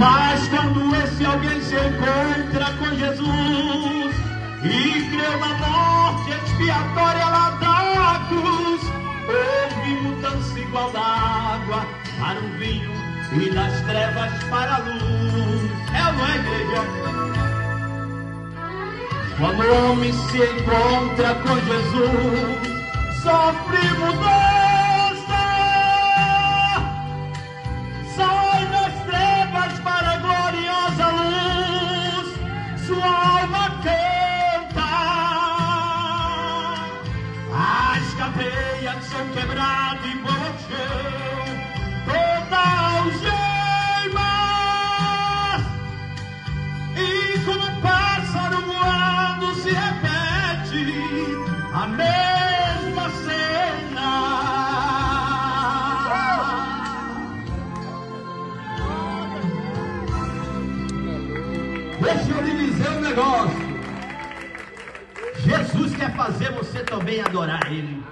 Mas quando esse alguém se encontra com Jesus e creu na morte expiatória lá da cruz, houve mudança igual da água para o vinho e das trevas para a luz. É ou não é, igreja? Quando o homem se encontra com Jesus, sofre mudança. As cadeias são quebradas e por o chão, toda algema. E como um pássaro voando se repete a mesma cena. Deixa eu lhe dizer um negócio. Jesus quer fazer você também adorar Ele.